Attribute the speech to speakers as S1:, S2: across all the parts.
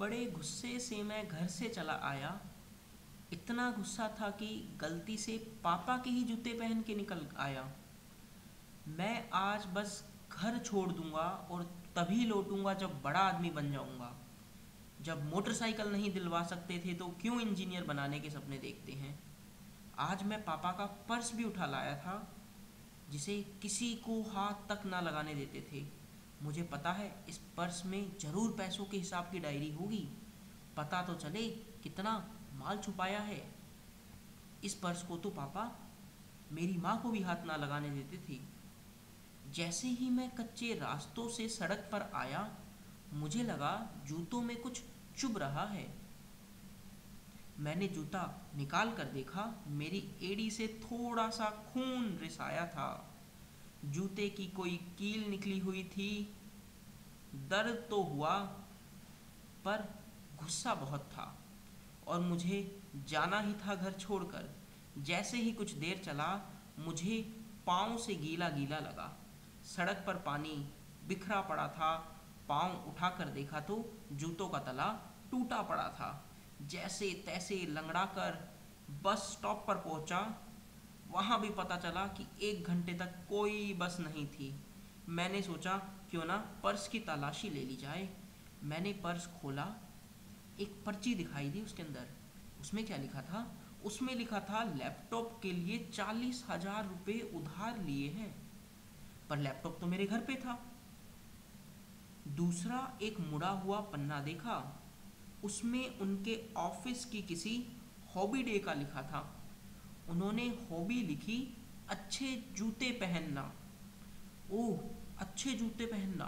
S1: बड़े गुस्से से मैं घर से चला आया। इतना गुस्सा था कि गलती से पापा के ही जूते पहन के निकल आया। मैं आज बस घर छोड़ दूँगा और तभी लौटूँगा जब बड़ा आदमी बन जाऊँगा। जब मोटरसाइकिल नहीं दिलवा सकते थे तो क्यों इंजीनियर बनाने के सपने देखते हैं? आज मैं पापा का पर्स भी उठा लाया था, जिसे किसी को हाथ तक ना लगाने देते थे। मुझे पता है, इस पर्स में ज़रूर पैसों के हिसाब की डायरी होगी। पता तो चले कितना माल छुपाया है। इस पर्स को तो पापा मेरी माँ को भी हाथ ना लगाने देते थे। जैसे ही मैं कच्चे रास्तों से सड़क पर आया, मुझे लगा जूतों में कुछ चुभ रहा है। मैंने जूता निकाल कर देखा, मेरी एड़ी से थोड़ा सा खून रिसाया था। जूते की कोई कील निकली हुई थी। दर्द तो हुआ, पर गुस्सा बहुत था और मुझे जाना ही था घर छोड़कर। जैसे ही कुछ देर चला, मुझे पाँव से गीला गीला लगा। सड़क पर पानी बिखरा पड़ा था। पाँव उठाकर देखा तो जूतों का तला टूटा पड़ा था। जैसे तैसे लंगड़ा कर बस स्टॉप पर पहुँचा वहाँ भी पता चला कि एक घंटे तक कोई बस नहीं थी। मैंने सोचा, क्यों ना पर्स की तलाशी ले ली जाए। मैंने पर्स खोला। एक पर्ची दिखाई दी उसके अंदर। उसमें क्या लिखा था? उसमें लिखा था, लैपटॉप के लिए चालीस हज़ार रुपये उधार लिए हैं। पर लैपटॉप तो मेरे घर पे था। दूसरा एक मुड़ा हुआ पन्ना देखा। उसमें उनके ऑफ़िस की किसी हॉबी डे का लिखा था। उन्होंने हॉबी लिखी, अच्छे जूते पहनना। ओह, अच्छे जूते पहनना।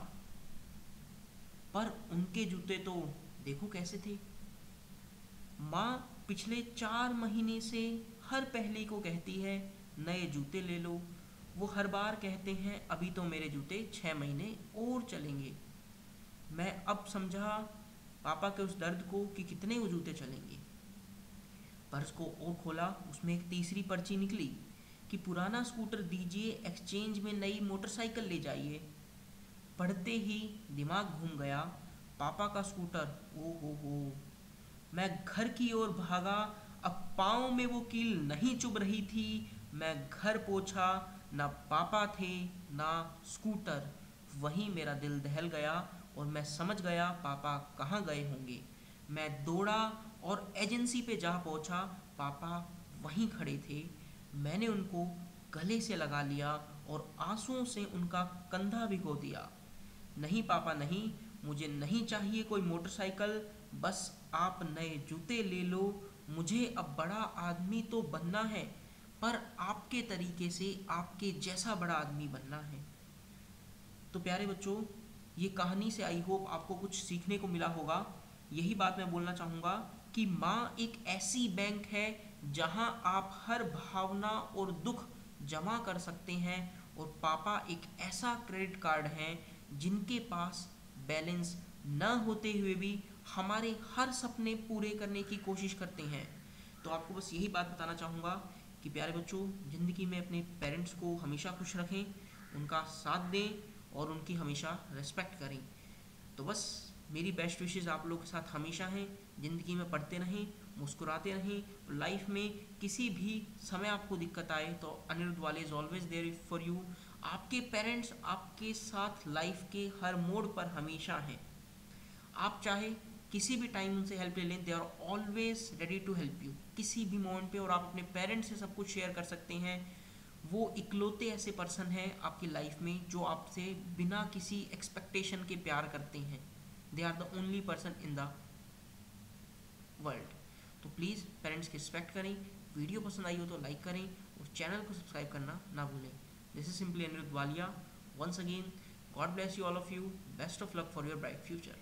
S1: पर उनके जूते तो देखो कैसे थे। माँ पिछले चार महीने से हर पहली को कहती है, नए जूते ले लो। वो हर बार कहते हैं, अभी तो मेरे जूते छः महीने और चलेंगे। मैं अब समझा पापा के उस दर्द को कि कितने वो जूते चलेंगे। पर्स को और खोला, उसमें एक तीसरी पर्ची निकली कि पुराना स्कूटर दीजिए एक्सचेंज में नई मोटरसाइकिल ले जाइए। पढ़ते ही दिमाग घूम गया, पापा का स्कूटर ओ हो हो मैं घर की ओर भागा, अब पाँव में वो कील नहीं चुभ रही थी। मैं घर पहुँचा ना पापा थे, ना स्कूटर। वहीं मेरा दिल दहल गया और मैं समझ गया पापा कहाँ गए होंगे। मैं दौड़ा और एजेंसी पे जा पहुँचा, पापा वहीं खड़े थे। मैंने उनको गले से लगा लिया और आंसुओं से उनका कंधा भिगो दिया। नहीं पापा, नहीं, मुझे नहीं चाहिए कोई मोटरसाइकिल, बस आप नए जूते ले लो, मुझे अब बड़ा आदमी तो बनना है, पर आपके तरीके से आपके जैसा बड़ा आदमी बनना है। तो प्यारे बच्चों, ये कहानी से आई होप आपको कुछ सीखने को मिला होगा। यही बात मैं बोलना चाहूँगा कि माँ एक ऐसी बैंक है जहाँ आप हर भावना और दुख जमा कर सकते हैं और पापा एक ऐसा क्रेडिट कार्ड है जिनके पास बैलेंस न होते हुए भी हमारे हर सपने पूरे करने की कोशिश करते हैं। तो आपको बस यही बात बताना चाहूँगा कि प्यारे बच्चों, ज़िंदगी में अपने पेरेंट्स को हमेशा खुश रखें, उनका साथ दें और उनकी हमेशा रेस्पेक्ट करें। तो बस मेरी बेस्ट विशेज़ आप लोग के साथ हमेशा हैं, ज़िंदगी में पढ़ते रहें, मुस्कुराते रहें लाइफ में किसी भी समय आपको दिक्कत आए तो अनिरुद्ध वाले is always there for you आपके पेरेंट्स आपके साथ लाइफ के हर मोड पर हमेशा हैं। आप चाहे किसी भी टाइम उनसे हेल्प ले लें they are always ready to help you किसी भी मोमेंट पे और आप अपने पेरेंट्स से सब कुछ शेयर कर सकते हैं। वो इकलौते ऐसे पर्सन हैं आपकी लाइफ में जो आपसे बिना किसी एक्सपेक्टेशन के प्यार करते हैं। They are the only person in the world तो प्लीज़ पेरेंट्स की रिस्पेक्ट करें वीडियो पसंद आई हो तो लाइक करें, और चैनल को सब्सक्राइब करना ना भूलें। This is simply Anirudh Walia once again God bless you all of you best of luck for your bright future